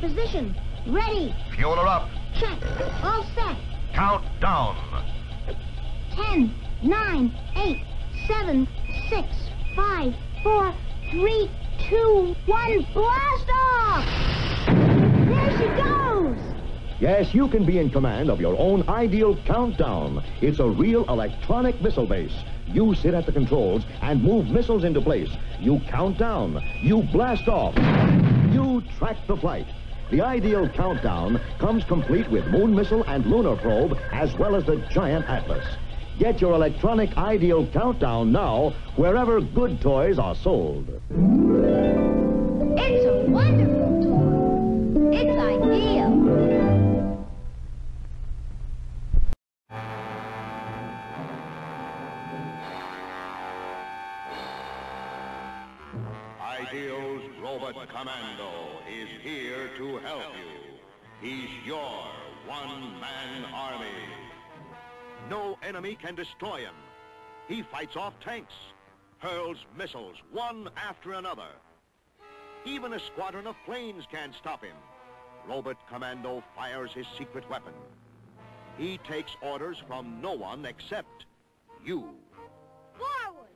position. Ready. Fuel her up. Check. All set. Count down. Ten, nine, eight, seven, six, five, four, three, two, one. Blast off! There she goes! Yes, you can be in command of your own ideal countdown. It's a real electronic missile base. You sit at the controls and move missiles into place. You count down. You blast off. You track the flight. The ideal countdown comes complete with moon missile and lunar probe, as well as the giant Atlas. Get your electronic ideal countdown now, wherever good toys are sold. It's a wonderful toy. It's ideal. Ideal's Robot Commando is here to help you. He's your one-man army. No enemy can destroy him. He fights off tanks, hurls missiles one after another. Even a squadron of planes can't stop him. Robot Commando fires his secret weapon. He takes orders from no one except you. Forward!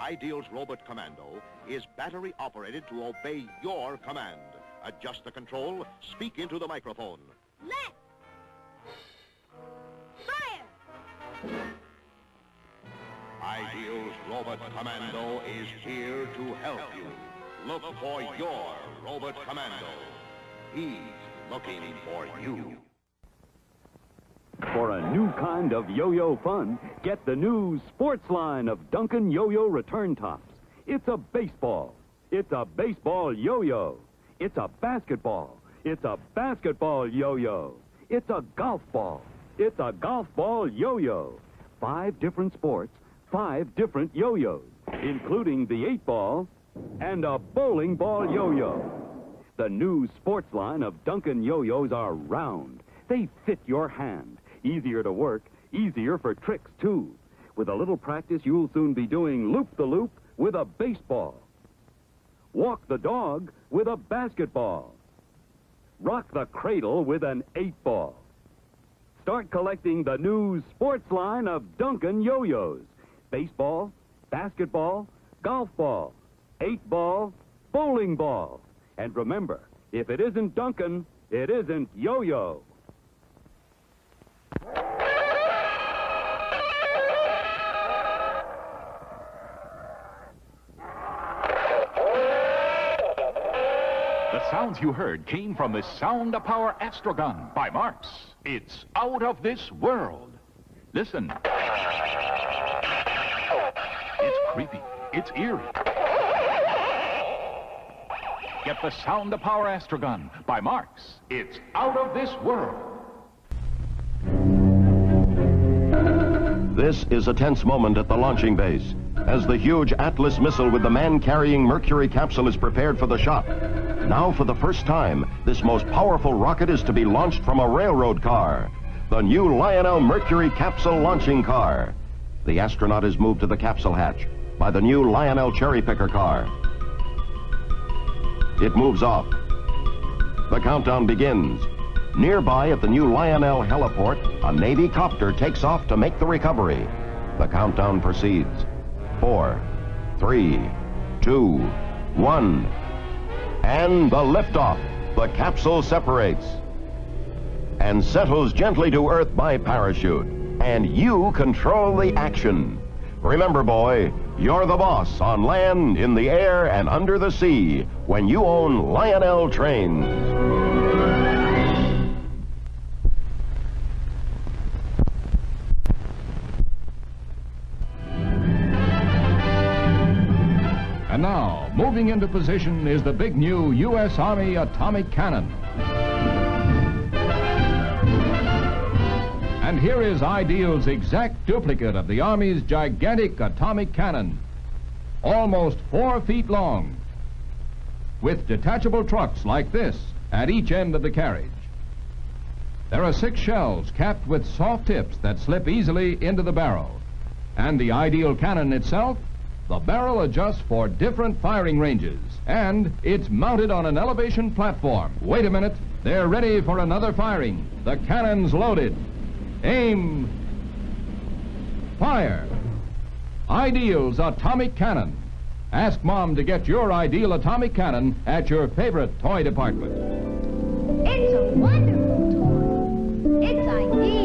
Ideal's Robot Commando is battery operated to obey your command. Adjust the control, speak into the microphone. Left! Fire! Ideal's Robot Commando is here to help you. Look for your Robot Commando. He's looking for you. For a new kind of yo-yo fun, get the new sports line of Duncan Yo-Yo Return Tops. It's a baseball. It's a baseball yo-yo. It's a basketball. It's a basketball yo-yo. It's a golf ball. It's a golf ball yo-yo. Five different sports, five different yo-yos, including the eight ball and a bowling ball yo-yo. The new sports line of Duncan yo-yos are round. They fit your hand. Easier to work, easier for tricks, too. With a little practice, you'll soon be doing loop-the-loop with a baseball. Walk the dog with a basketball. Rock the cradle with an eight ball. Start collecting the new sports line of Duncan yo-yos. Baseball, basketball, golf ball, eight ball, bowling ball. And remember, if it isn't Duncan, it isn't yo-yo. The sounds you heard came from the Sound of Power Astrogun by Marx. It's out of this world. Listen. It's creepy. It's eerie. Get the Sound of Power Astrogun by Marx. It's out of this world. This is a tense moment at the launching base as the huge Atlas missile with the man-carrying Mercury capsule is prepared for the shot. Now, for the first time, this most powerful rocket is to be launched from a railroad car, the new Lionel Mercury capsule launching car. The astronaut is moved to the capsule hatch by the new Lionel cherry picker car. It moves off. The countdown begins. Nearby at the new Lionel heliport, a Navy copter takes off to make the recovery. The countdown proceeds. Four, three, two, one. And the liftoff. The capsule separates and settles gently to Earth by parachute. And you control the action. Remember, boy, you're the boss on land, in the air, and under the sea when you own Lionel Trains. Moving into position is the big new U.S. Army atomic cannon. And here is Ideal's exact duplicate of the Army's gigantic atomic cannon, almost four feet long, with detachable trucks like this at each end of the carriage. There are six shells capped with soft tips that slip easily into the barrel. And the ideal cannon itself, the barrel adjusts for different firing ranges. And it's mounted on an elevation platform. Wait a minute. They're ready for another firing. The cannon's loaded. Aim. Fire. Ideal's atomic cannon. Ask Mom to get your ideal atomic cannon at your favorite toy department. It's a wonderful toy. It's ideal.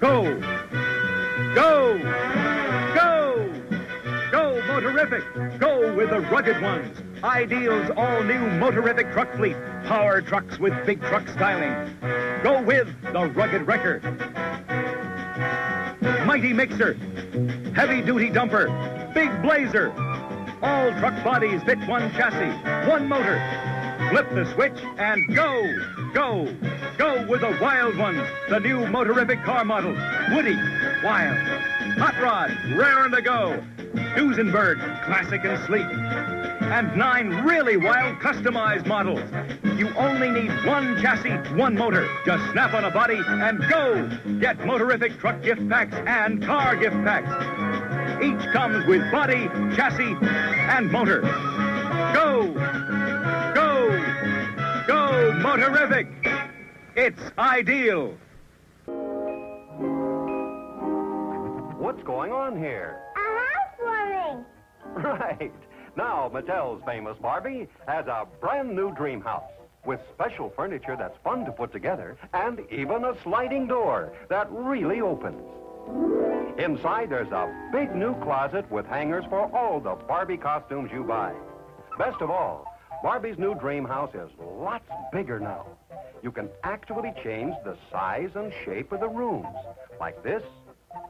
Go! Go! Go! Go, Motorific! Go with the rugged ones. Ideal's all-new Motorific truck fleet. Power trucks with big truck styling. Go with the rugged wrecker. Mighty mixer. Heavy-duty dumper. Big blazer. All truck bodies fit one chassis, one motor. Flip the switch and go, go, go with the wild ones. The new motorific car models. Woody, wild. Hot Rod, raring to go. Duesenberg, classic and sleek. And nine really wild customized models. You only need one chassis, one motor. Just snap on a body and go. Get motorific truck gift packs and car gift packs. Each comes with body, chassis, and motor. Go! Go, Motorific! It's ideal. What's going on here? A housewarming. Right. Now, Mattel's famous Barbie has a brand new dream house with special furniture that's fun to put together and even a sliding door that really opens. Inside, there's a big new closet with hangers for all the Barbie costumes you buy. Best of all, Barbie's new dream house is lots bigger now. You can actually change the size and shape of the rooms, like this,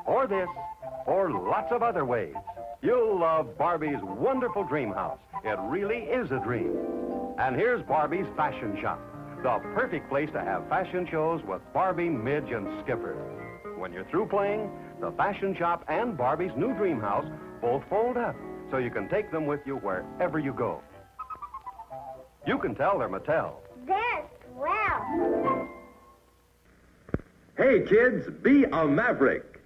or this, or lots of other ways. You'll love Barbie's wonderful dream house. It really is a dream. And here's Barbie's fashion shop, the perfect place to have fashion shows with Barbie, Midge, and Skipper. When you're through playing, the fashion shop and Barbie's new dream house both fold up, so you can take them with you wherever you go. You can tell they're Mattel. That's swell. Hey, kids, be a maverick.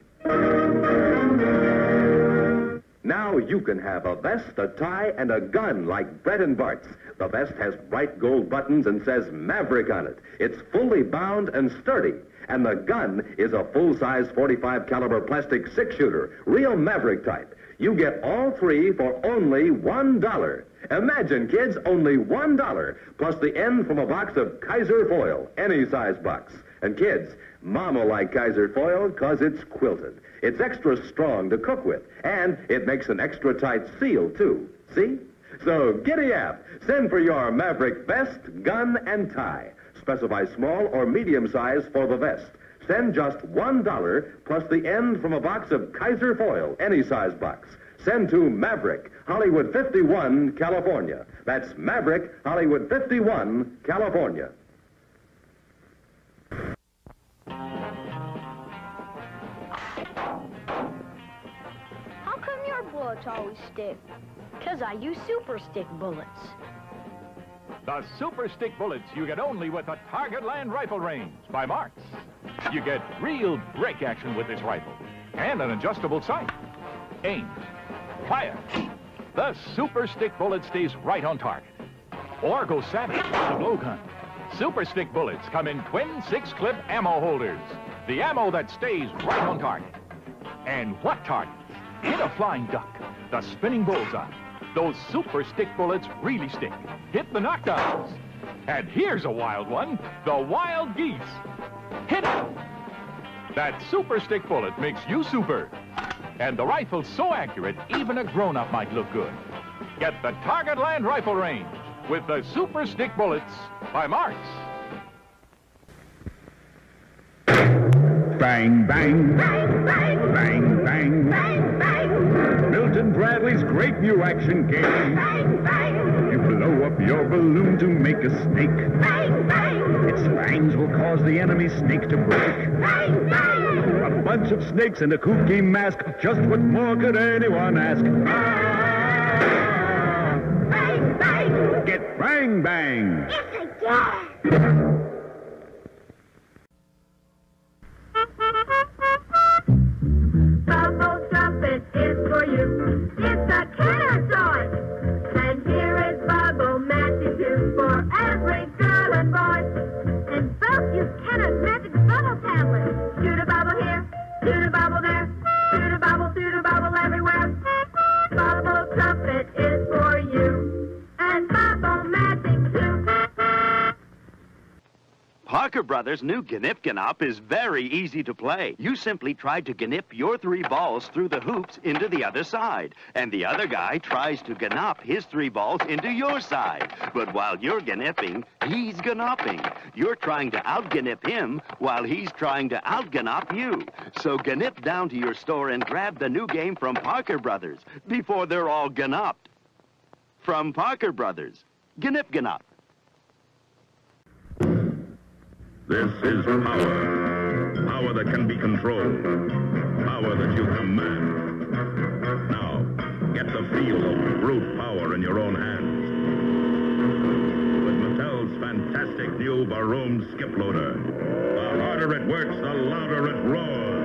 Now you can have a vest, a tie, and a gun like Brett and Bart's. The vest has bright gold buttons and says Maverick on it. It's fully bound and sturdy. And the gun is a full-size 45 caliber plastic six-shooter, real Maverick type. You get all three for only one dollar. Imagine, kids, only one dollar, plus the end from a box of Kaiser foil, any size box. And kids, Mama like Kaiser foil because it's quilted. It's extra strong to cook with, and it makes an extra tight seal, too. See? So giddy up. Send for your Maverick vest, gun, and tie. Specify small or medium size for the vest. Send just one dollar plus the end from a box of Kaiser foil, any size box. Send to Maverick, Hollywood 51, California. That's Maverick, Hollywood 51, California. How come your bullets always stick? Because I use super stick bullets. The Super Stick bullets you get only with the Target Land Rifle Range by Marx. You get real break action with this rifle and an adjustable sight. Aim. Fire. The Super Stick bullet stays right on target. Or go savage with the blowgun. Super Stick bullets come in twin six-clip ammo holders. The ammo that stays right on target. And what targets? Hit a flying duck, the spinning bullseye. Those super stick bullets really stick. Hit the knockdowns. And here's a wild one, the wild geese. Hit it. That super stick bullet makes you super. And the rifle's so accurate, even a grown-up might look good. Get the Target Land Rifle Range with the super stick bullets by Marx. Bang, bang. Bang, bang. Bang, bang. Bang, bang. Milton Bradley's great new action game. Bang, bang. You blow up your balloon to make a snake. Bang, bang. Its fangs will cause the enemy snake to break. Bang, bang. A bunch of snakes in a kooky mask. Just what more could anyone ask? Ah. Bang, bang. get Bang Bang. Yes, I did. Parker Brothers' new Gnip Gnop is very easy to play. You simply try to gnip your three balls through the hoops into the other side. And the other guy tries to gnop his three balls into your side. But while you're gnipping, he's gnopping. You're trying to out-gnip him while he's trying to out-gnop you. So gnip down to your store and grab the new game from Parker Brothers before they're all gnopped. From Parker Brothers, Gnip Gnop. This is power. Power that can be controlled. Power that you command. Now, get the feel of brute power in your own hands. With Mattel's fantastic new Baroom skip loader. The harder it works, the louder it roars.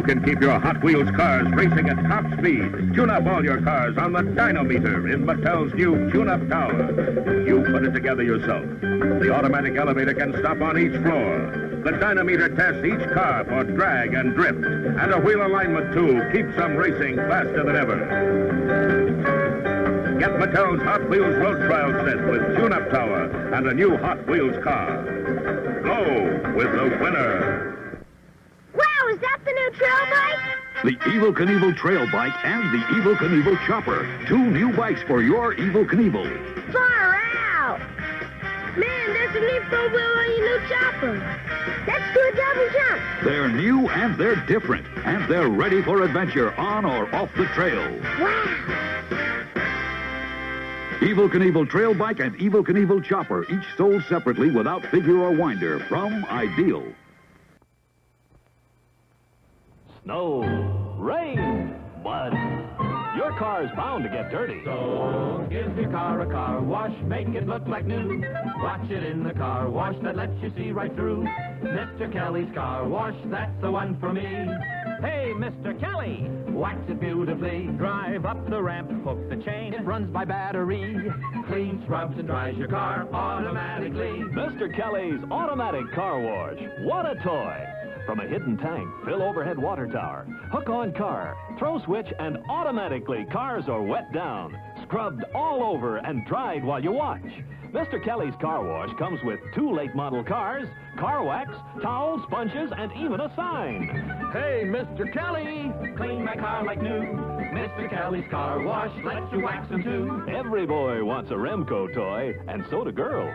You can keep your Hot Wheels cars racing at top speed. Tune up all your cars on the dynometer in Mattel's new tune-up tower. You put it together yourself. The automatic elevator can stop on each floor. The dynometer tests each car for drag and drift. And a wheel alignment tool keeps them racing faster than ever. Get Mattel's Hot Wheels Road Trial set with tune-up tower and a new Hot Wheels car. Go with the winner. Wow, is that the new trail bike? The Evel Knievel Trail Bike and the Evel Knievel Chopper. Two new bikes for your Evel Knievel. Far out! Man, there's a new four wheel on your new chopper. Let's do a double jump. They're new and they're different, and they're ready for adventure on or off the trail. Wow! Evel Knievel Trail Bike and Evel Knievel Chopper, each sold separately without figure or winder from Ideal. It look like new. Watch it in the car wash that lets you see right through. Mr. Kelly's car wash, that's the one for me. Hey, Mr. Kelly, wax it beautifully. Drive up the ramp, hook the chain, it runs by battery. Clean scrubs and dries your car automatically. Mr. Kelly's automatic car wash. What a toy! From a hidden tank, fill overhead water tower, hook on car, throw switch, and automatically cars are wet down, scrubbed all over, and dried while you watch. Mr. Kelly's car wash comes with two late model cars, car wax, towels, sponges, and even a sign. Hey, Mr. Kelly, clean my car like new. Mr. Kelly's car wash lets you wax them too. Every boy wants a Remco toy, and so do girls.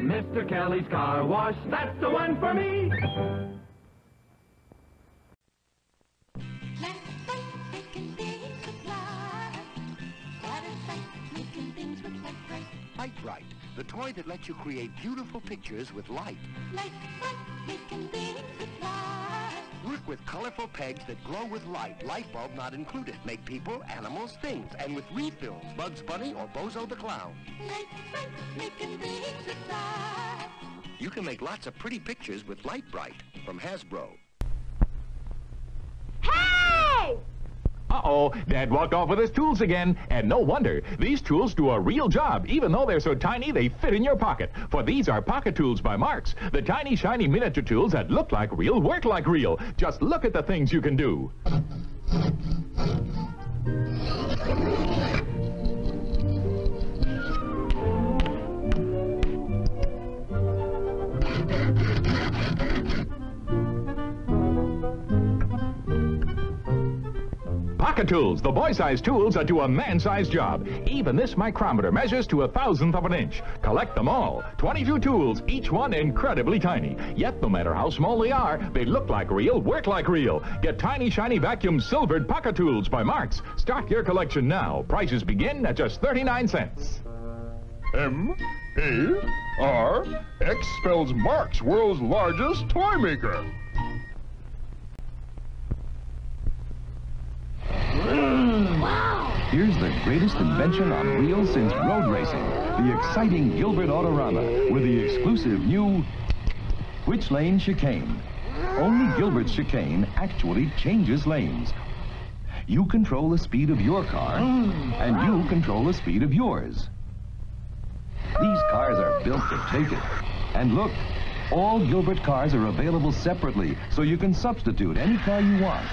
Mr. Kelly's car wash, that's the one for me. Lite-Brite, the toy that lets you create beautiful pictures with light. Work with colorful pegs that glow with light, light bulb not included. Make people, animals, things, and with refills, Bugs Bunny or Bozo the Clown. You can make lots of pretty pictures with Lite-Brite from Hasbro. Hey! Uh-oh, Dad walked off with his tools again. And no wonder. These tools do a real job. Even though they're so tiny, they fit in your pocket. For these are Pocket Tools by Marx. The tiny, shiny miniature tools that look like real, work like real. Just look at the things you can do. Pocket Tools, the boy-sized tools that do a man-sized job. Even this micrometer measures to a thousandth of an inch. Collect them all. 22 tools, each one incredibly tiny. Yet, no matter how small they are, they look like real, work like real. Get tiny, shiny vacuum silvered Pocket Tools by Marx. Start your collection now. Prices begin at just 39 cents. M A R X spells Marx, world's largest toy maker. Here's the greatest invention on wheels since road racing. The exciting Gilbert Autorama with the exclusive new Which Lane Chicane. Only Gilbert's chicane actually changes lanes. You control the speed of your car, mm. and you control the speed of yours. These cars are built to take it. And look, all Gilbert cars are available separately, so you can substitute any car you want.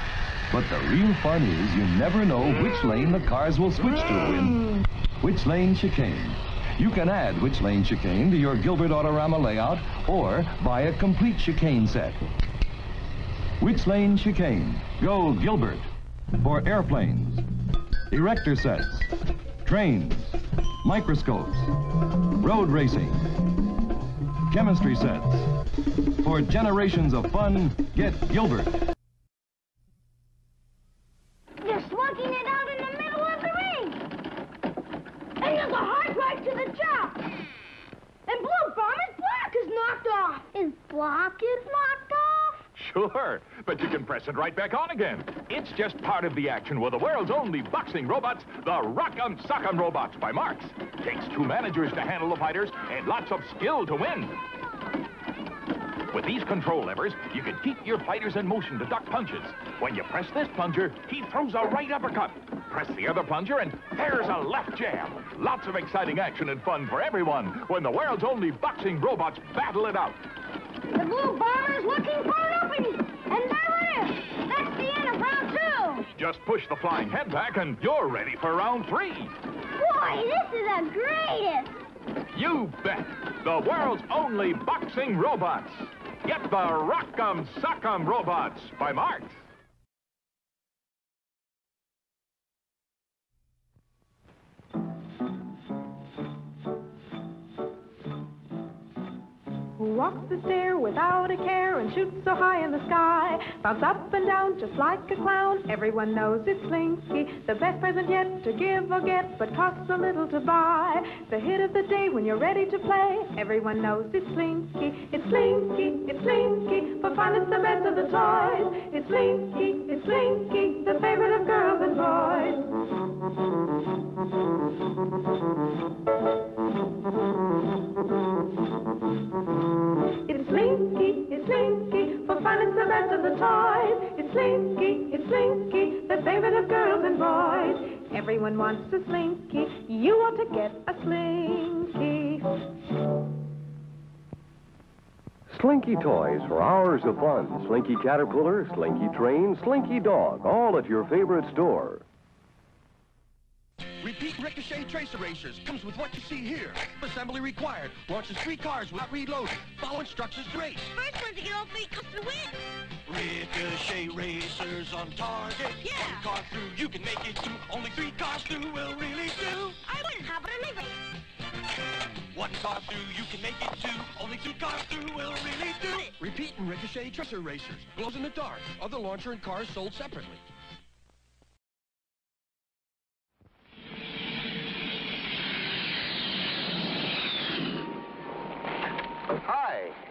But the real fun is you never know which lane the cars will switch to in Which Lane Chicane. You can add Which Lane Chicane to your Gilbert Autorama layout or buy a complete chicane set. Which Lane Chicane? Go Gilbert. For airplanes, erector sets, trains, microscopes, road racing, chemistry sets. For generations of fun, get Gilbert. They're slugging it out in the middle of the ring. And there's a hard drive to the top. And Blue Bomber's block is knocked off. His block is knocked off? Sure, but you can press it right back on again. It's just part of the action with the world's only boxing robots, the Rock'em Sock'em Robots by Marx. Takes two managers to handle the fighters and lots of skill to win. With these control levers, you can keep your fighters in motion to duck punches. When you press this plunger, he throws a right uppercut. Press the other plunger, and there's a left jab. Lots of exciting action and fun for everyone when the world's only boxing robots battle it out. Blue Bomber's looking for an opening. And there it is. That's the end of round two. Just push the flying head back, and you're ready for round three. Boy, this is the greatest. You bet. The world's only boxing robots. Get the Rock'em Sock'em Robots by Marx. Who walks the stair without a care and shoots so high in the sky? Bounce up and down just like a clown. Everyone knows it's Slinky, the best present yet to give or get, but costs a little to buy. The hit of the day when you're ready to play. Everyone knows it's Slinky, it's Slinky, it's Slinky, for fun it's the best of the toys. It's Slinky, it's Slinky, the favorite of girls and boys. It's Slinky, it's Slinky, for fun it's the best of the toys. It's Slinky, it's Slinky, the favorite of girls and boys. Everyone wants a Slinky, you ought to get a Slinky. Slinky toys for hours of fun. Slinky Caterpillar, Slinky Train, Slinky Dog, all at your favorite store. Repeat Ricochet Tracer Racers comes with what you see here. Assembly required. Launches three cars without reloading. Follow instructions to race. First one to get all three comes to win. Ricochet Racers on target. Yeah. One car through, you can make it two. Only three cars through will really do. I win. How about a? One car through, you can make it two. Only two cars through will really do. Repeat and Ricochet Tracer Racers. Glows in the dark. Other launcher and cars sold separately.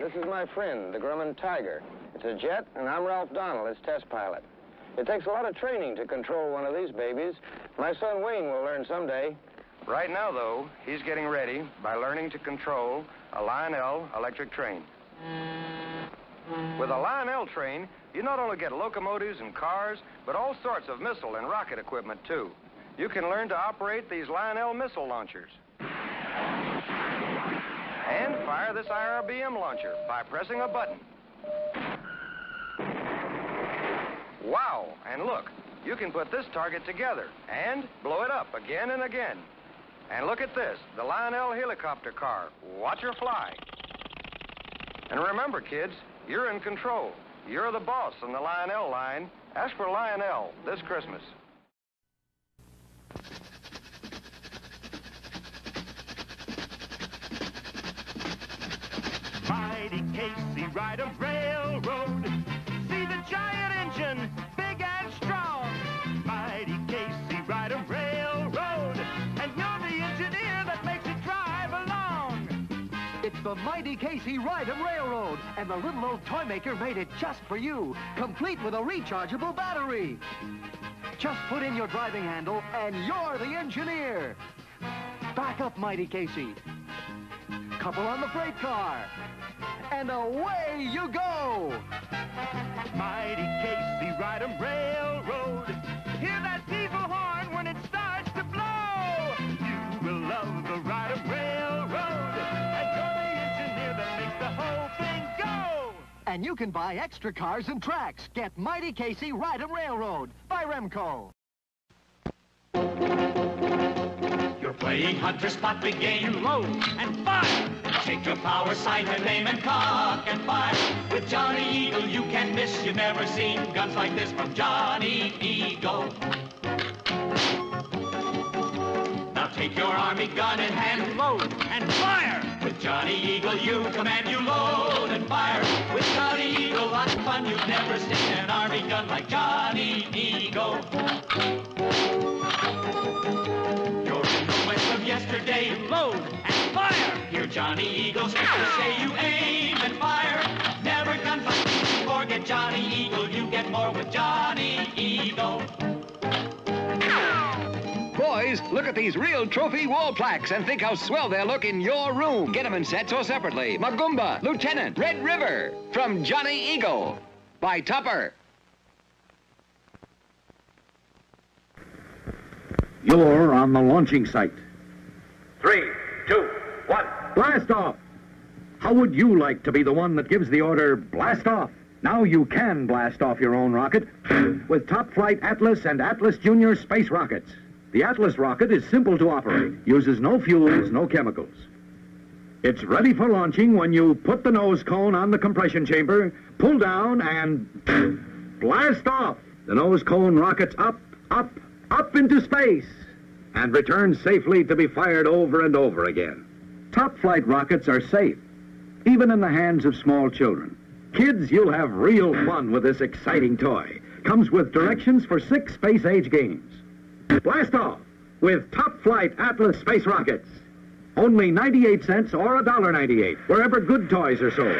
This is my friend, the Grumman Tiger. It's a jet, and I'm Ralph Donald, its test pilot. It takes a lot of training to control one of these babies. My son Wayne will learn someday. Right now, though, he's getting ready by learning to control a Lionel electric train. With a Lionel train, you not only get locomotives and cars, but all sorts of missile and rocket equipment, too. You can learn to operate these Lionel missile launchers. And fire this IRBM launcher by pressing a button. Wow! And look, you can put this target together and blow it up again and again. And look at this, the Lionel helicopter car. Watch her fly. And remember, kids, you're in control. You're the boss on the Lionel line. Ask for Lionel this Christmas. ride a railroad. See the giant engine, big and strong. Mighty Casey, ride a railroad. And you're the engineer that makes it drive along. It's the Mighty Casey Ride 'em Railroad, and the little old toy maker made it just for you, complete with a rechargeable battery. Just put in your driving handle, and you're the engineer. Back up, Mighty Casey. Couple on the freight car. And away you go! Mighty Casey Ride 'em Railroad. Hear that diesel horn when it starts to blow. You will love the Ride 'em Railroad. And you're the engineer that makes the whole thing go. And you can buy extra cars and tracks. Get Mighty Casey Ride 'em Railroad by Remco. You're playing hunter, spot big game, load and fire. Take your power sight and aim and cock and fire. With Johnny Eagle, you can miss. You've never seen guns like this from Johnny Eagle. Now take your army gun in hand, load and fire. With Johnny Eagle, you command, you load and fire. With Johnny Eagle, lots of fun. You've never seen an army gun like Johnny Eagle. You're in the west of yesterday, load Johnny Eagle speak say you aim and fire. Never gunfight before, get Johnny Eagle. You get more with Johnny Eagle. Boys, look at these real trophy wall plaques and think how swell they'll look in your room. Get them in sets or separately. Magumba, Lieutenant, Red River, from Johnny Eagle, by Topper. You're on the launching site. Three, two, one. Blast off! How would you like to be the one that gives the order, blast off? Now you can blast off your own rocket with Top Flight Atlas and Atlas Junior space rockets. The Atlas rocket is simple to operate, uses no fuels, no chemicals. It's ready for launching when you put the nose cone on the compression chamber, pull down, and blast off. The nose cone rockets up, up, up into space, and returns safely to be fired over and over again. Top flight rockets are safe, even in the hands of small children. Kids, you'll have real fun with this exciting toy. Comes with directions for six space age games. Blast off with Top Flight Atlas space rockets. Only 98 cents or $1.98, wherever good toys are sold.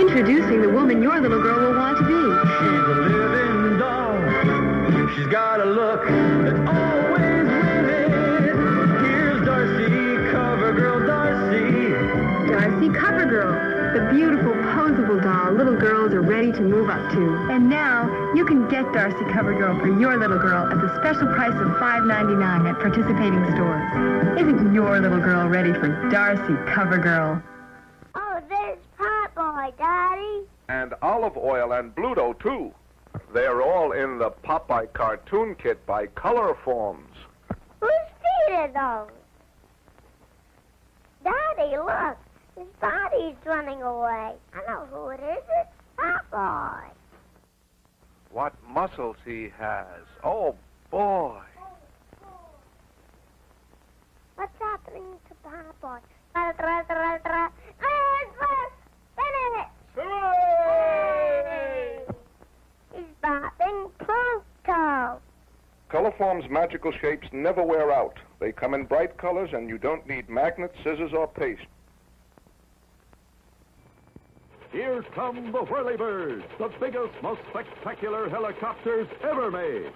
Introducing the woman your little girl will want to be. She's a living doll. She's got a look the beautiful, posable doll little girls are ready to move up to. And now, you can get Darci CoverGirl for your little girl at the special price of $5.99 at participating stores. Isn't your little girl ready for Darci CoverGirl? Oh, there's Popeye, Daddy. And Olive Oyl and Bluto, too. They're all in the Popeye cartoon kit by Colorforms. Whose feet are those? Daddy, look. His body's running away. I know who it is. It's Popeye. What muscles he has. Oh, boy. What's happening to Popeye? Tra, tra, tra, tra. Yes, yes, finish! Hooray! He's bopping Bluto. Colorform's magical shapes never wear out. They come in bright colors, and you don't need magnets, scissors, or paste. Here come the Whirlybirds, the biggest, most spectacular helicopters ever made.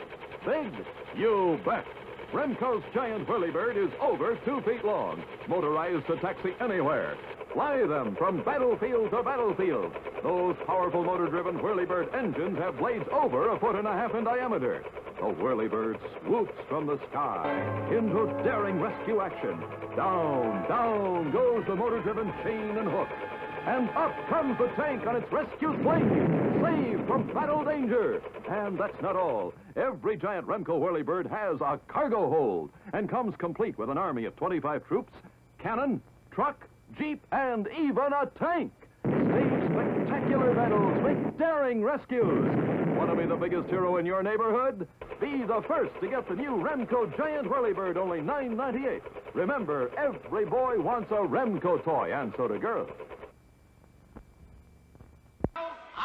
Big? You bet. Remco's giant Whirlybird is over two feet long, motorized to taxi anywhere. Fly them from battlefield to battlefield. Those powerful motor-driven Whirlybird engines have blades over a foot and a half in diameter. The Whirlybird swoops from the sky into daring rescue action. Down, down goes the motor-driven chain and hook. And up comes the tank on its rescue plane, saved from battle danger. And that's not all. Every giant Remco Whirlybird has a cargo hold and comes complete with an army of 25 troops, cannon, truck, jeep, and even a tank. Stage spectacular battles, make daring rescues. Want to be the biggest hero in your neighborhood? Be the first to get the new Remco Giant Whirlybird, only $9.98. Remember, every boy wants a Remco toy, and so do girls.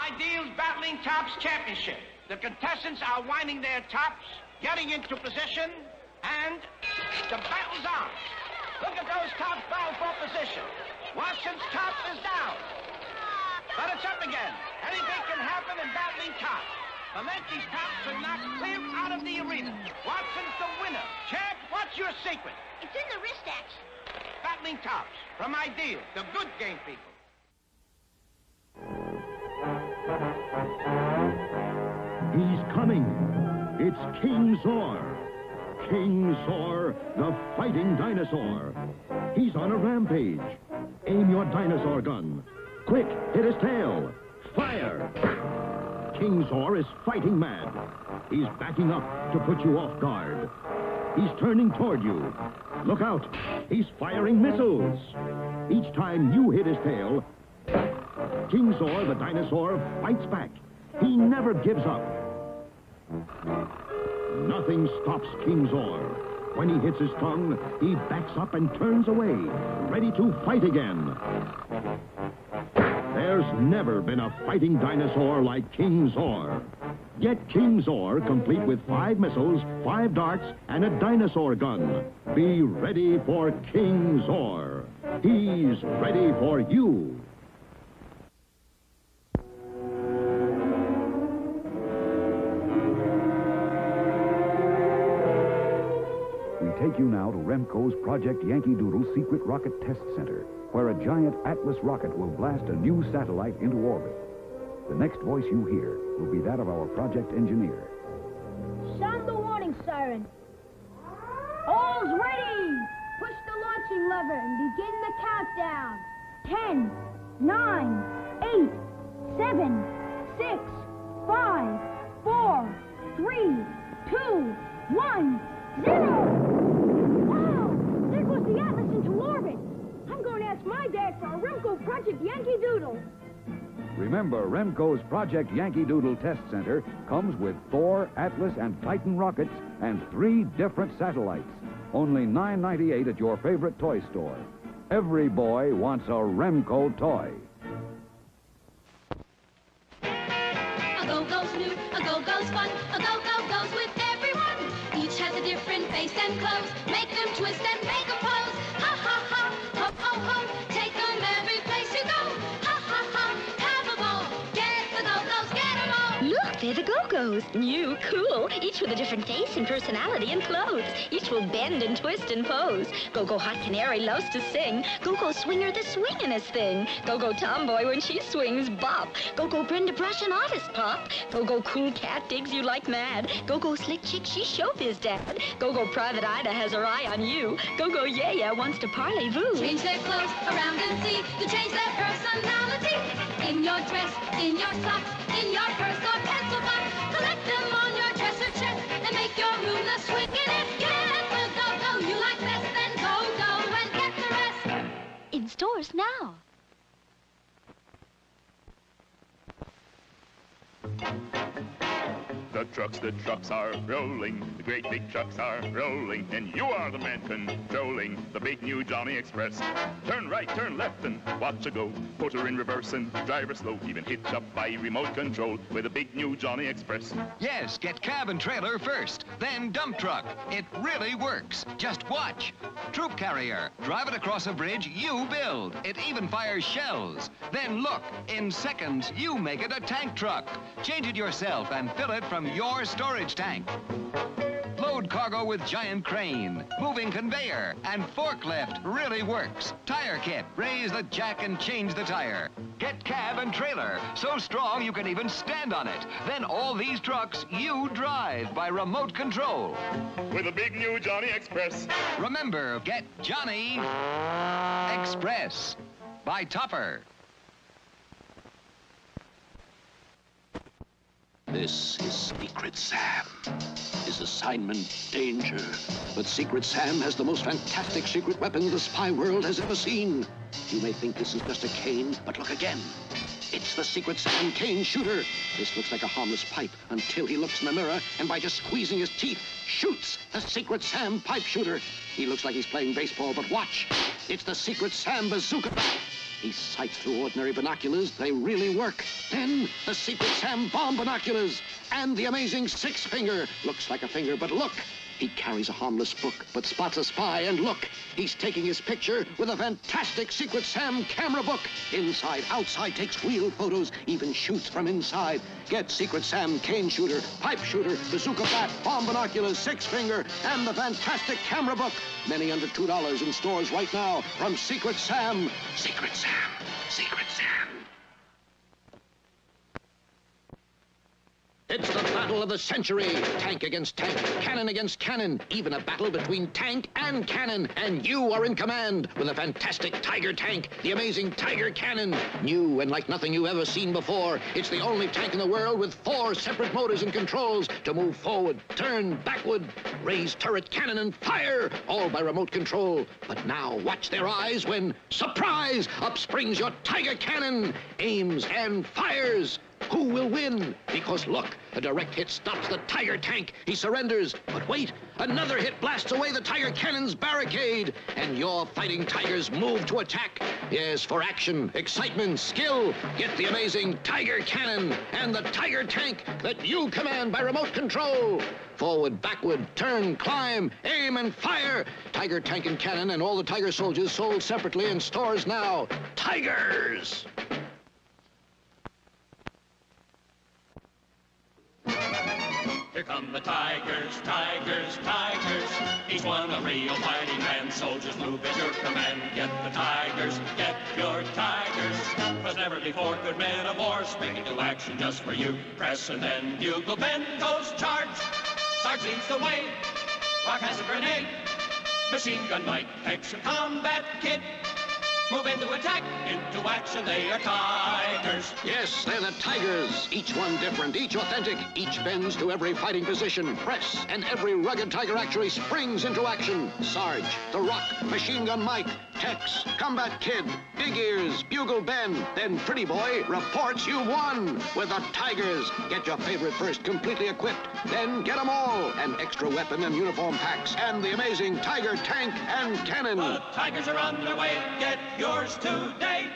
Ideals Battling Tops Championship. The contestants are winding their tops, getting into position, and the battle's on. Look at those tops bow for position. Watson's top is down. But it's up again. Anything can happen in battling top. Valenti's tops are knocked clear out of the arena. Watson's the winner. Champ, what's your secret? It's in the wrist action. Battling tops from Ideal, the good game people. King Zor. King Zor, the fighting dinosaur. He's on a rampage. Aim your dinosaur gun. Quick, hit his tail. Fire! King Zor is fighting mad. He's backing up to put you off guard. He's turning toward you. Look out. He's firing missiles. Each time you hit his tail, King Zor, the dinosaur, fights back. He never gives up. Nothing stops King Zor. When he hits his tongue, he backs up and turns away, ready to fight again. There's never been a fighting dinosaur like King Zor. Get King Zor complete with five missiles, five darts, and a dinosaur gun. Be ready for King Zor. He's ready for you. Take you now to Remco's Project Yankee Doodle Secret Rocket Test Center, where a giant Atlas rocket will blast a new satellite into orbit. The next voice you hear will be that of our project engineer. Sound the warning siren. All's ready! Push the launching lever and begin the countdown. Ten, nine, eight, seven, six, five, four, three, two, one, zero! Wow! There goes the Atlas into orbit. I'm going to ask my dad for a Remco Project Yankee Doodle. Remember, Remco's Project Yankee Doodle Test Center comes with Thor, Atlas, and Titan rockets and three different satellites. Only $9.98 at your favorite toy store. Every boy wants a Remco toy. A go goes new, a go goes fun, a go go goes with everyone. Each has a different face and clothes. Make them twist and make a pose. New, cool, each with a different face and personality and clothes. Each will bend and twist and pose. Go-Go Hot Canary loves to sing. Go-Go Swinger the swinginest thing. Go-Go Tomboy when she swings bop. Go-Go Brenda Brush an artist pop. Go-Go Cool Cat digs you like mad. Go-Go Slick Chick she's showbiz dad. Go-Go Private Ida has her eye on you. Go-Go Yeah Yeah wants to parlez-vous. Change their clothes around and see to change their personality. In your dress, in your socks, in your purse or pencil box. Them on your dresser chest and make your room the swinginest. Go-go you like best, then go go and get the rest. In stores now. Trucks, the trucks are rolling, the great big trucks are rolling, and you are the man controlling the big new Johnny Express. Turn right, turn left, and watch her go. Put her in reverse and drive her slow, even hitch up by remote control with the big new Johnny Express. Yes, get cab and trailer first, then dump truck. It really works. Just watch. Troop carrier. Drive it across a bridge you build. It even fires shells. Then look, in seconds, you make it a tank truck. Change it yourself and fill it from your storage tank. Load cargo with giant crane, moving conveyor, and forklift really works. Tire kit, raise the jack and change the tire. Get cab and trailer, so strong you can even stand on it. Then all these trucks you drive by remote control. With a big new Johnny Express. Remember, get Johnny Express by Topper. This is Secret Sam. His assignment, danger. But Secret Sam has the most fantastic secret weapon the spy world has ever seen. You may think this is just a cane, but look again. It's the Secret Sam cane shooter. This looks like a harmless pipe until he looks in the mirror and by just squeezing his teeth, shoots the Secret Sam pipe shooter. He looks like he's playing baseball, but watch. It's the Secret Sam bazooka. He sights through ordinary binoculars. They really work. Then the Secret Sam bomb binoculars and the amazing six finger. Looks like a finger, but look. He carries a harmless book, but spots a spy, and look, he's taking his picture with a fantastic Secret Sam camera book. Inside, outside, takes real photos, even shoots from inside. Get Secret Sam cane shooter, pipe shooter, bazooka bat, bomb binoculars, six finger, and the fantastic camera book. Many under $2 in stores right now from Secret Sam. Secret Sam. Secret Sam. It's the battle of the century. Tank against tank, cannon against cannon. Even a battle between tank and cannon. And you are in command with a fantastic Tiger tank, the amazing Tiger cannon. New and like nothing you've ever seen before. It's the only tank in the world with four separate motors and controls to move forward, turn, backward, raise turret cannon and fire, all by remote control. But now watch their eyes when, surprise, up springs your Tiger cannon, aims and fires. Who will win? Because look, a direct hit stops the Tiger tank. He surrenders. But wait, another hit blasts away the Tiger cannon's barricade. And your fighting Tigers move to attack. Yes, for action, excitement, skill. Get the amazing Tiger cannon and the Tiger tank that you command by remote control. Forward, backward, turn, climb, aim, and fire. Tiger tank and cannon and all the Tiger soldiers sold separately in stores now. Tigers! Here come the tigers, tigers, tigers. Each one a real fighting man. Soldiers move at your command. Get the tigers, get your tigers. Cause never before could men of war spring into action just for you. Press and then bugle goes charge. Sarge leads the way. Rock has a grenade. Machine gun Mike takes a combat kit. Move into attack, into action, they are tigers. Yes, they're the Tigers. Each one different, each authentic. Each bends to every fighting position. Press, and every rugged Tiger actually springs into action. Sarge, The Rock, Machine Gun Mike, Tex, Combat Kid, Big Ears, Bugle Ben. Then Pretty Boy reports you won with the Tigers. Get your favorite first completely equipped. Then get them all. An extra weapon and uniform packs. And the amazing Tiger tank and cannon. The tigers are on their way. Get yours today.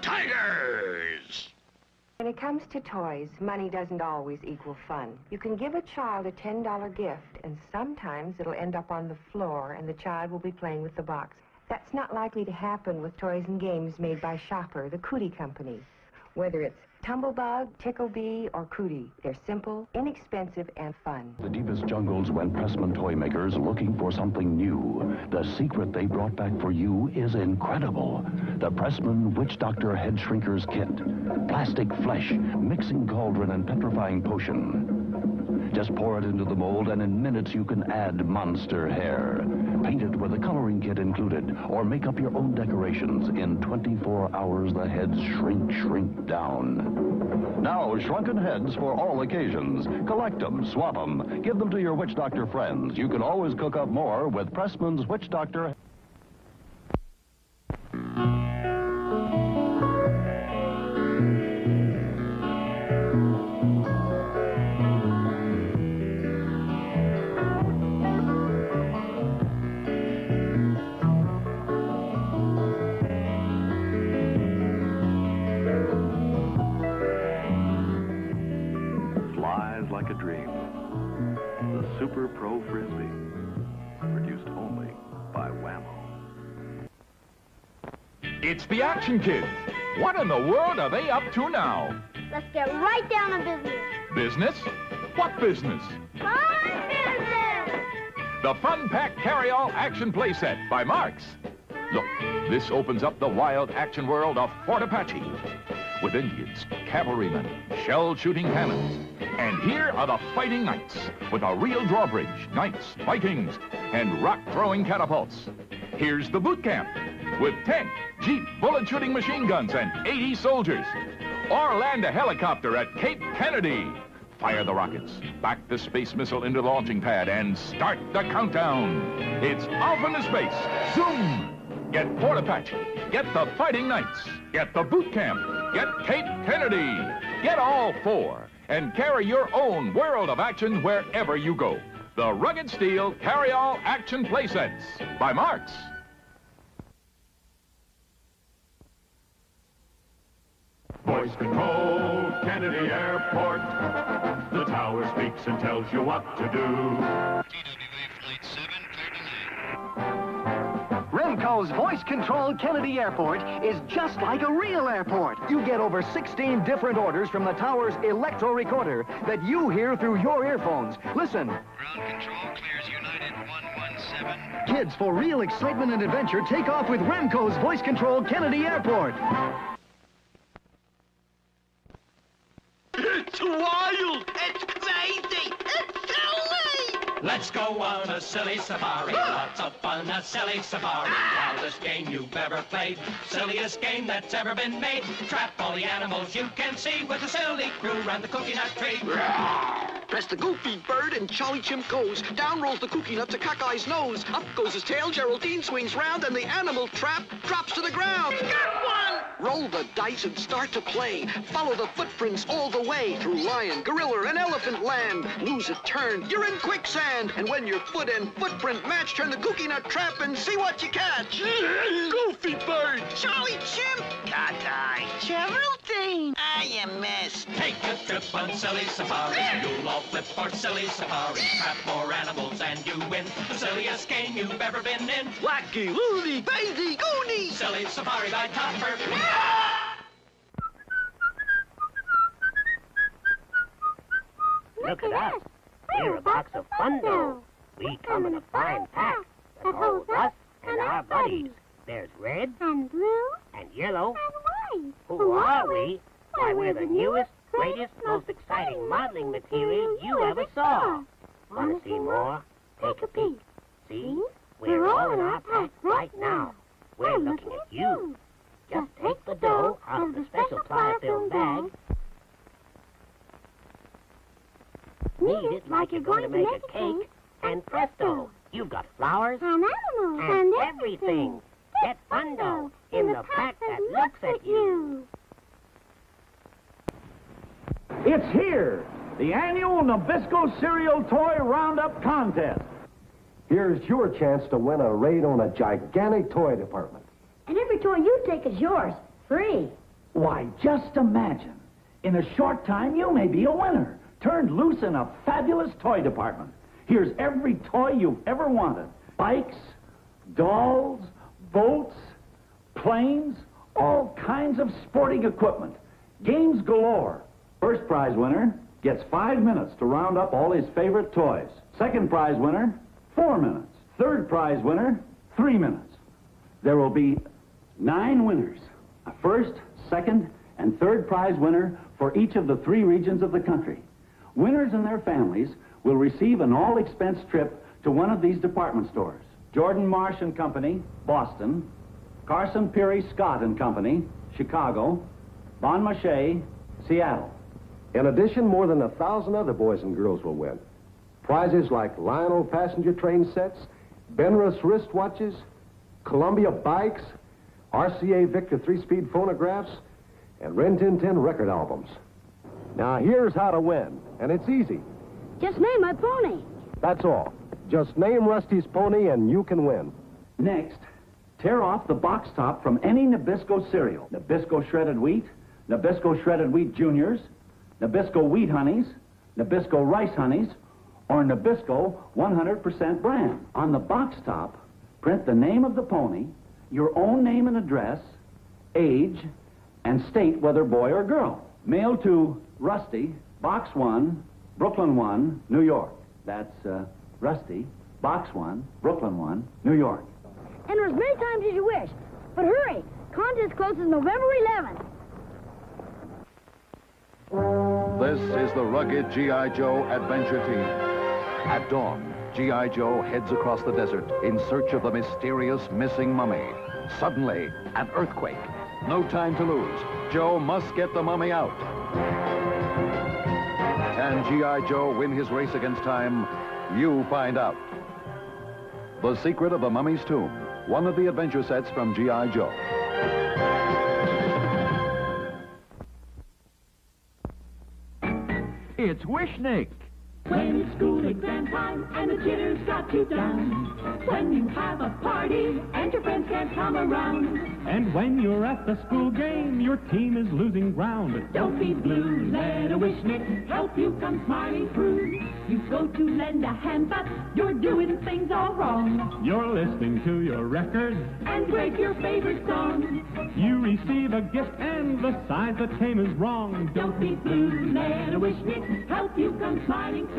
Tigers! When it comes to toys, money doesn't always equal fun. You can give a child a $10 gift, and sometimes it'll end up on the floor, and the child will be playing with the box. That's not likely to happen with toys and games made by Schaper, the Cootie Company. Whether it's Tumblebug, Ticklebee, or Cootie, they're simple, inexpensive, and fun. The deepest jungles went Pressman toy makers looking for something new. The secret they brought back for you is incredible. The Pressman Witch Doctor Head Shrinkers Kit. Plastic flesh, mixing cauldron, and petrifying potion. Just pour it into the mold, and in minutes you can add monster hair. Paint it with a coloring kit included, or make up your own decorations. In 24 hours, the heads shrink, shrink down. Now, shrunken heads for all occasions. Collect them, swap them, give them to your Witch Doctor friends. You can always cook up more with Pressman's Witch Doctor. It's the Action Kids. What in the world are they up to now? Let's get right down to business. Business? What business? Fun business! The Fun Pack Carry-All Action Playset by Marx. Look, this opens up the wild action world of Fort Apache. With Indians, cavalrymen, shell-shooting cannons. And here are the fighting knights with a real drawbridge, knights, Vikings, and rock-throwing catapults. Here's the boot camp with 10 Jeep bullet-shooting machine guns and 80 soldiers. Or land a helicopter at Cape Kennedy. Fire the rockets, back the space missile into the launching pad, and start the countdown. It's off into space. Zoom! Get Fort Apache. Get the Fighting Knights. Get the boot camp. Get Cape Kennedy. Get all four. And carry your own world of action wherever you go. The Rugged Steel Carry-All Action Playsets by Marx. Voice control, Kennedy Airport. The tower speaks and tells you what to do. TWA Flight 7, Remco's Voice Control Kennedy Airport is just like a real airport. You get over 16 different orders from the tower's electro recorder that you hear through your earphones. Listen. Ground control clears United 117. Kids, for real excitement and adventure, take off with Remco's Voice Control Kennedy Airport. Go on a silly safari. Lots of fun, a silly safari. Wildest game you've ever played. Silliest game that's ever been made. Trap all the animals you can see with a silly crew round the cookie nut tree. Press the goofy bird and Charlie Chimp goes. Down rolls the cookie nut to Cockeye's nose. Up goes his tail, Geraldine swings round, and the animal trap drops to the ground. Got one! Roll the dice and start to play. Follow the footprints all the way through lion, gorilla, and elephant land. Lose a turn, you're in quicksand. And when your foot and footprint match, turn the cookie nut trap and see what you catch. Goofy bird! Charlie Chimp! Cockeye! Geraldine! I am missed. Take a trip on silly safari. You'll all flip for silly safari. Trap more animals and you win. The silliest game you've ever been in. Wacky, loony, crazy, goony! Silly safari by Topper. Look at us. We're a box of Fundo. We come in a fine pack that holds us and our buddies. There's red And blue and yellow. and white. Who are we? Why, we're the newest, greatest, most exciting modeling material you ever saw. Want to see more? Take a peek. See? We're all in our pack right now. We're looking at you. Just take the dough out of the special plier-filled bag. Knead it like you're going to make a cake, and presto, you've got flowers And animals and and everything. Get Fundo in the pack that looks at you. It's here, the annual Nabisco Cereal Toy Roundup Contest. Here's your chance to win a raid on a gigantic toy department. And every toy you take is yours, free. Why, just imagine. In a short time, you may be a winner, turned loose in a fabulous toy department. Here's every toy you've ever wanted bikes, dolls, boats, planes, all kinds of sporting equipment, games galore. First prize winner gets five minutes to round up all his favorite toys. Second prize winner, four minutes. Third prize winner, three minutes. There will be nine winners a first, second, and third prize winner for each of the three regions of the country. Winners and their families will receive an all expense trip to one of these department stores Jordan Marsh and Company, Boston, Carson Pirie Scott and Company, Chicago, Bon Marché, Seattle. In addition, more than a thousand other boys and girls will win. Prizes like Lionel passenger train sets, Benrus wristwatches, Columbia bikes, RCA Victor three-speed phonographs, and Rin Tin Tin record albums. Now, here's how to win, and it's easy. Just name my pony. That's all. Just name Rusty's pony and you can win. Next, tear off the box top from any Nabisco cereal. Nabisco shredded wheat, Nabisco shredded wheat juniors, Nabisco wheat honeys, Nabisco rice honeys, or Nabisco 100% bran. On the box top, print the name of the pony, your own name and address, age, and state whether boy or girl. Mail to Rusty, Box 1, Brooklyn 1, New York. That's uh, Rusty, Box 1, Brooklyn 1, New York. Enter as many times as you wish. But hurry, contest closes November 11th. This is the rugged G.I. Joe adventure team. At dawn, G.I. Joe heads across the desert in search of the mysterious missing mummy. Suddenly, an earthquake. No time to lose. Joe must get the mummy out. Can G.I. Joe win his race against time? You find out. The Secret of the Mummy's Tomb, one of the adventure sets from G.I. Joe. It's Wishnik. When it's school exam time and the jitter's got you down. When you have a party and your friends can't come around. And when you're at the school game, your team is losing ground. Don't be blue, let a wishnik help you come smiling through. You go to lend a hand, but you're doing things all wrong. You're listening to your record. And break your favorite song. You receive a gift and the size the tame is wrong. Don't be blue, let a wishnik help you come smiling through.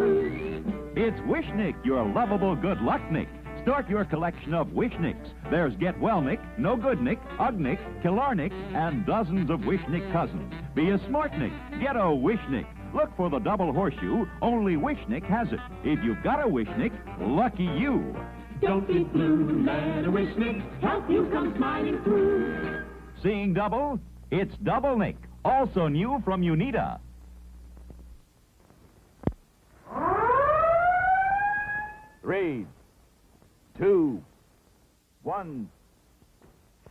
It's Wishnik, your lovable good luck Nick. Start your collection of Wishniks. There's Get Well Nick, No Good Nick, Ugnick, Killarnick, and dozens of Wishnik cousins. Be a smart Nick. Get a Wishnik. Look for the double horseshoe. Only Wishnik has it. If you've got a Wishnik, lucky you. Don't be blue, let a wishnik help you come smiling through. Seeing double? It's Double Nick, also new from Uneeda. Three, two, one,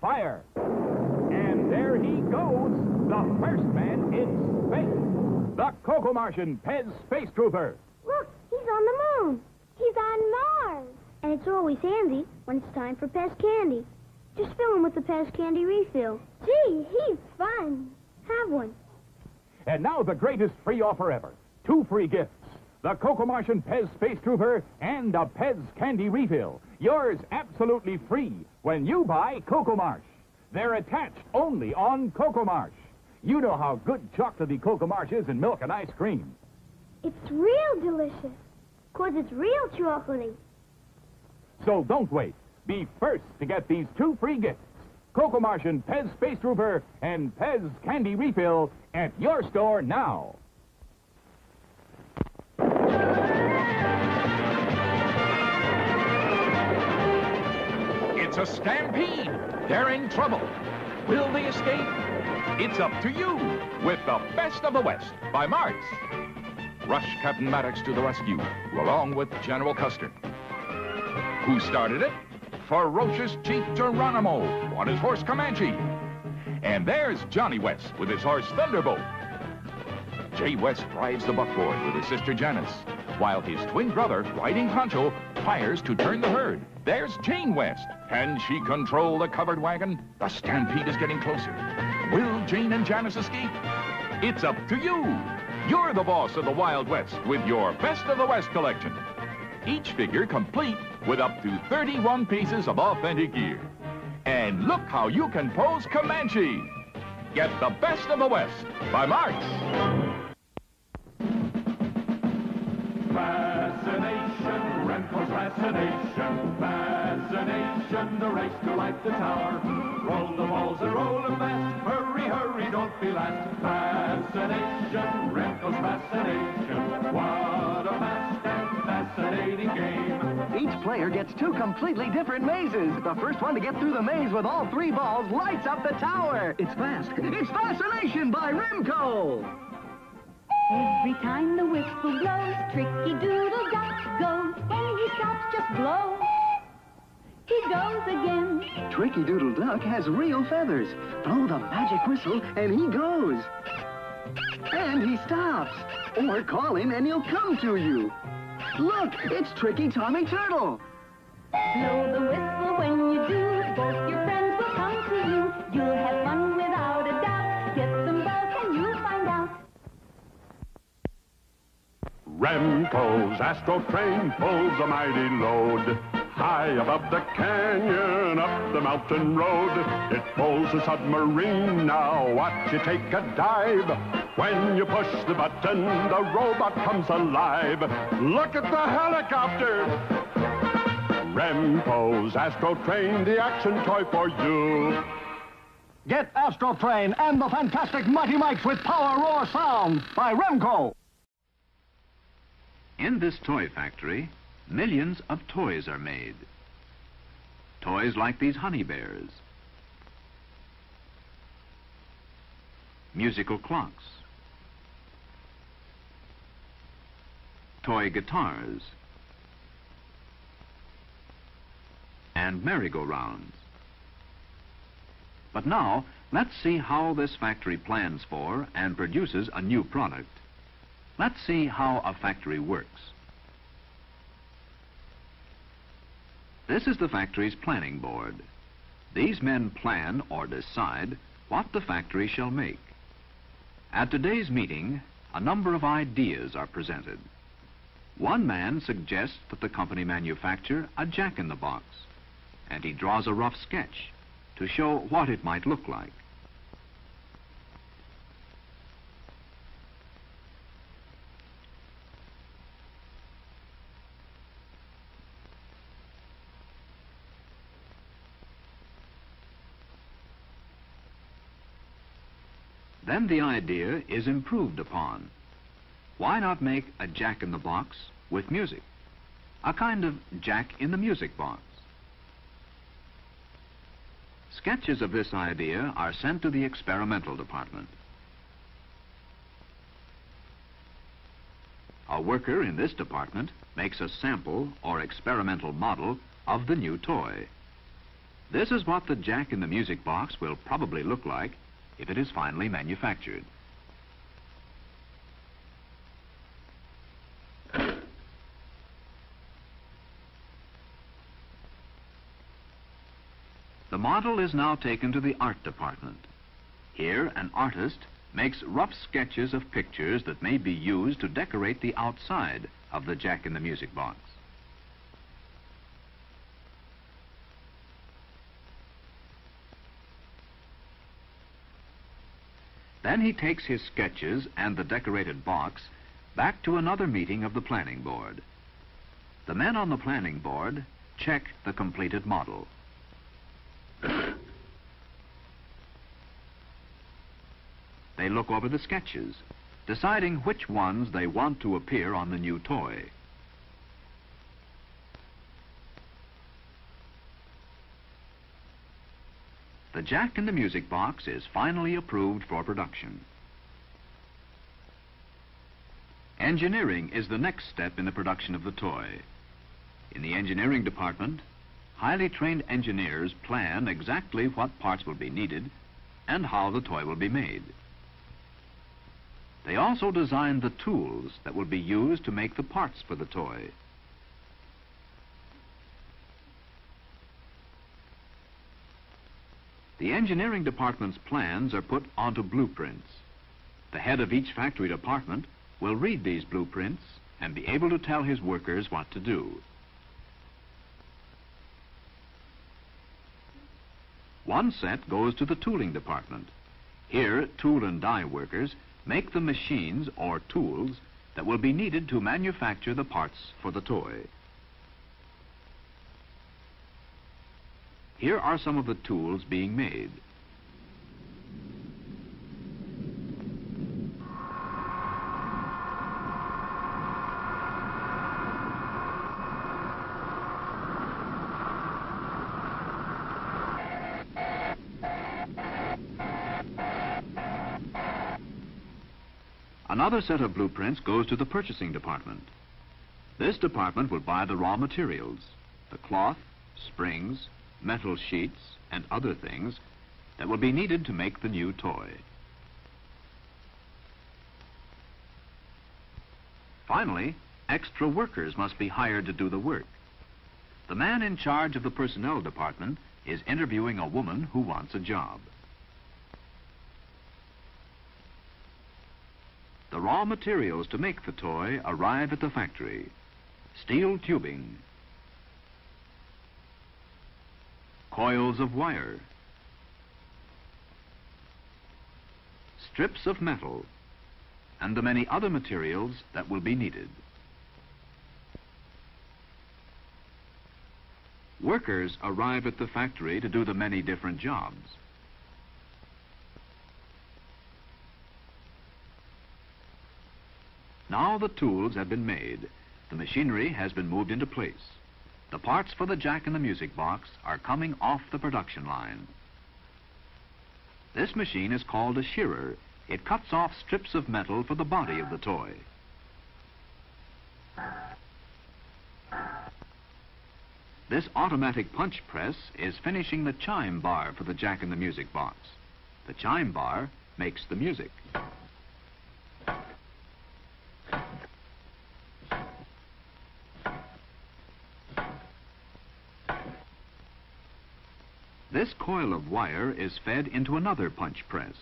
fire. And there he goes, the first man in space, the Coco Martian Pez Space Trooper. Look, he's on the moon. He's on Mars. And it's always handy when it's time for Pez Candy. Just fill him with the Pez Candy refill. Gee, he's fun. Have one. And now the greatest free offer ever. Two free gifts. The Coco Martian Pez Space Trooper and a Pez Candy Refill. Yours absolutely free when you buy Cocoa Marsh. They're attached only on Cocoa Marsh. You know how good chocolatey Cocoa Marsh is in milk and ice cream. It's real delicious. Cause it's real chocolatey. So don't wait. Be first to get these two free gifts. Coco Martian Pez Space Trooper and Pez Candy Refill at your store now. It's a stampede. They're in trouble. Will they escape? It's up to you with the Best of the West by Marx. Rush Captain Maddox to the rescue, along with General Custer. Who started it? Ferocious Chief Geronimo on his horse Comanche. And there's Johnny West with his horse Thunderbolt. Jay West drives the buckboard with his sister Janice, while his twin brother, riding Pancho, fires to turn the herd. There's Jane West. Can she control the covered wagon? The stampede is getting closer. Will Jane and Janice escape? It's up to you. You're the boss of the Wild West with your Best of the West collection. Each figure complete with up to 31 pieces of authentic gear. And look how you can pose Comanche. Get the Best of the West by Marx. Race the tower. Roll the balls and roll them fast, hurry, hurry, don't be last. Fascination, Remco's fascination, what a fast and fascinating game. Each player gets two completely different mazes. The first one to get through the maze with all three balls lights up the tower. It's fast. It's Fascination by Remco. Every time the whistle blows, Tricky Doodle Duck goes. When he stops, just blow. He goes again. Tricky Doodle Duck has real feathers. Blow the magic whistle and he goes. And he stops. Or call him and he'll come to you. Look, it's Tricky Tommy Turtle. Blow the whistle when you do. Both your friends will come to you. You'll have fun without a doubt. Get them both and you'll find out. Remco's Astro train pulls a mighty load. High above the canyon, up the mountain road. It pulls a submarine, now watch it take a dive. When you push the button, the robot comes alive. Look at the helicopter! Remco's Astro Train, the action toy for you. Get Astro Train and the fantastic Mighty Mikes with Power Roar Sound by Remco. In this toy factory, millions of toys are made. Toys like these honey bears, musical clocks, toy guitars, and merry-go-rounds. But now, let's see how this factory plans for and produces a new product. Let's see how a factory works. This is the factory's planning board. These men plan or decide what the factory shall make. At today's meeting, a number of ideas are presented. One man suggests that the company manufacture a jack-in-the-box, and he draws a rough sketch to show what it might look like. Then the idea is improved upon. Why not make a jack-in-the-box with music? A kind of jack-in-the-music box. Sketches of this idea are sent to the experimental department. A worker in this department makes a sample or experimental model of the new toy. This is what the jack in the music box will probably look like if it is finally manufactured. The model is now taken to the art department. Here, an artist makes rough sketches of pictures that may be used to decorate the outside of the Jack in the Music Box. Then he takes his sketches and the decorated box back to another meeting of the planning board. The men on the planning board check the completed model. They look over the sketches, deciding which ones they want to appear on the new toy. The Jack in the Music Box is finally approved for production. Engineering is the next step in the production of the toy. In the engineering department, highly trained engineers plan exactly what parts will be needed and how the toy will be made. They also design the tools that will be used to make the parts for the toy. The engineering department's plans are put onto blueprints. The head of each factory department will read these blueprints and be able to tell his workers what to do. One set goes to the tooling department. Here, tool and die workers make the machines or tools that will be needed to manufacture the parts for the toy. Here are some of the tools being made. Another set of blueprints goes to the purchasing department. This department will buy the raw materials, the cloth, springs, metal sheets, and other things that will be needed to make the new toy. Finally, extra workers must be hired to do the work. The man in charge of the personnel department is interviewing a woman who wants a job. The raw materials to make the toy arrive at the factory. Steel tubing, coils of wire, strips of metal, and the many other materials that will be needed. Workers arrive at the factory to do the many different jobs. Now the tools have been made. The machinery has been moved into place. The parts for the jack in the music box are coming off the production line. This machine is called a shearer. It cuts off strips of metal for the body of the toy. This automatic punch press is finishing the chime bar for the jack in the music box. The chime bar makes the music. This coil of wire is fed into another punch press.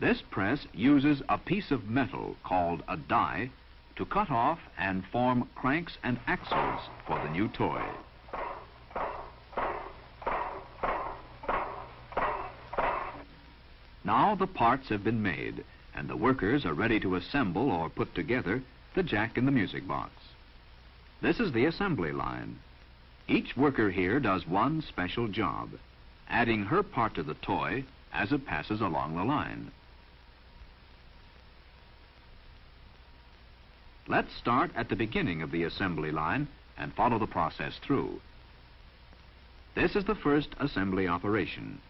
This press uses a piece of metal called a die to cut off and form cranks and axles for the new toy. Now the parts have been made and the workers are ready to assemble or put together the jack in the music box. This is the assembly line. Each worker here does one special job, adding her part to the toy as it passes along the line. Let's start at the beginning of the assembly line and follow the process through. This is the first assembly operation.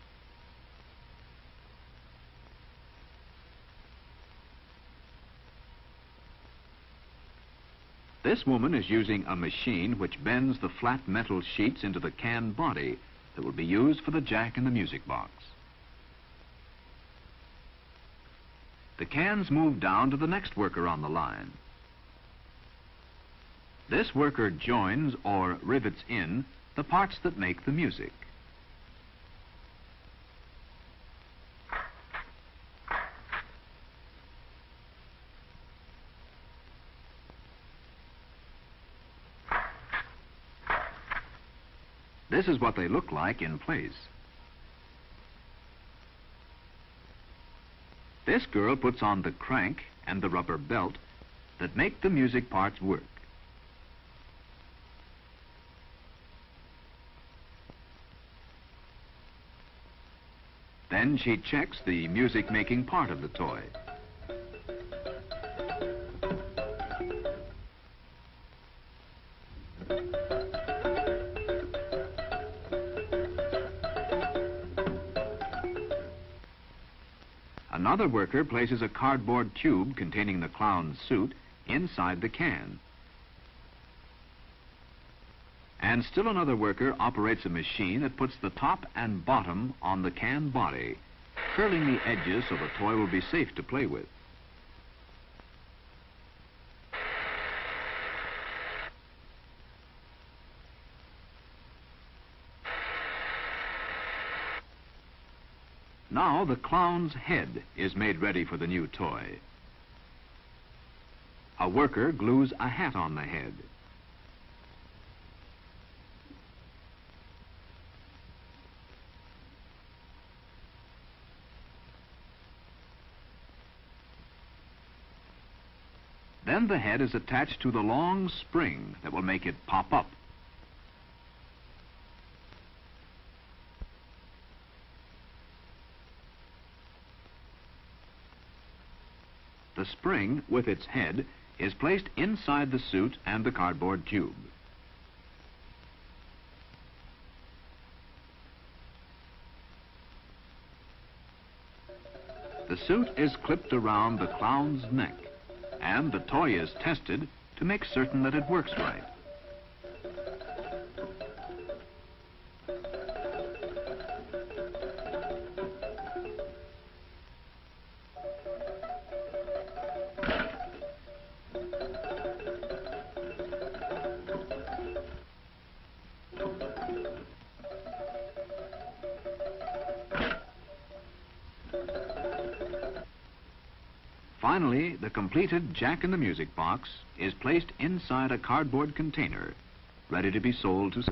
This woman is using a machine which bends the flat metal sheets into the can body that will be used for the jack in the music box. The cans move down to the next worker on the line. This worker joins or rivets in the parts that make the music. This is what they look like in place. This girl puts on the crank and the rubber belt that make the music parts work. Then she checks the music-making part of the toy. Another worker places a cardboard tube containing the clown's suit inside the can. And still another worker operates a machine that puts the top and bottom on the can body, curling the edges so the toy will be safe to play with. Now the clown's head is made ready for the new toy. A worker glues a hat on the head. Then the head is attached to the long spring that will make it pop up. Spring, with its head, is placed inside the suit and the cardboard tube. The suit is clipped around the clown's neck, and the toy is tested to make certain that it works right. Completed Jack in the Music box is placed inside a cardboard container, ready to be sold to...